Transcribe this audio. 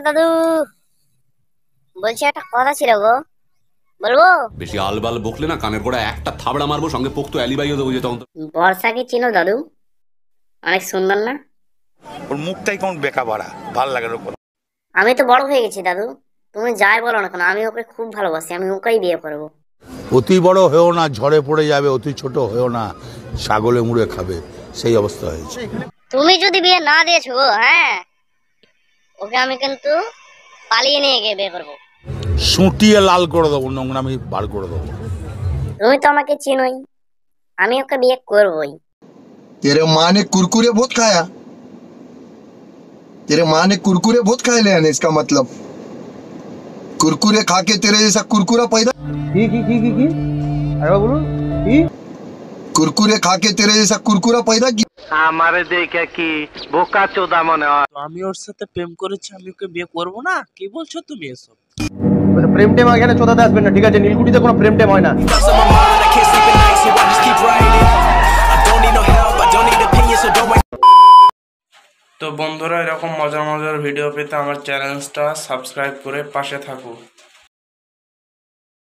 দাদু। বলছি একটা কথা ছিল গো। বলব? বেশি আলবাল বকলে না কানের গোড়া একটা থাবড়া মারবো সঙ্গে পোক্ত অ্যালিবাইও দেবো যে তখন বর্ষাকে চিনো দাদু? অনেক সুন্দর না? ওর মুখটাই কেমন বেকা ভরা ভালো লাগে ওর। আমি তো বড় হয়ে গেছি দাদু। তুমি যাই বলো না কেন আমি ওকে খুব ভালোবাসি আমি ওকেই বিয়ে করব। অতি বড় হয়েও না ঝড়ে পড়ে যাবে অতি ছোট হয়েও না ছাগলে মুড়ে খাবে সেই অবস্থা হয়েছে। তুমি যদি বিয়ে না দিয়েছ হ্যাঁ? ওকে আমি কিন্তু পালিয়ে নিয়ে গিয়ে বিয়ে করবো সুটিয়ে লাল করে দেবো নোংরামি বার করে দেবো তুমি তো আমাকে চিনোই আমি ওকে বিয়ে করবোই तेरे माँ ने कुरकुरे बहुत खाया तेरे माँ ने कुरकुरे बहुत खाए लेने इसका मतलब कुरकुरे खा के तेरे जैसा कुरकुरा पैदा কি কি কি কি কি আরেকবার বলুন কি कुरकुरे खा के तेरे जैसा कुरकुरा पैदा किया আমারে দেখে কি বোকা চোদা মনে হয়? তো আমি ওর সাথে প্রেম করেছি আমি ওকে বিয়ে করব না? কি বলছো তুমি এসব? প্রেম টেম এখানে চোদাতে আসবেন না ঠিক আছে? নীলকুঠিতে কোনো প্রেম টেম হয় না। তো বন্ধুরা এরকম মজার মজার ভিডিও পেতে আমার চ্যানেলটা সাবস্ক্রাইব করে পাশে থাকো।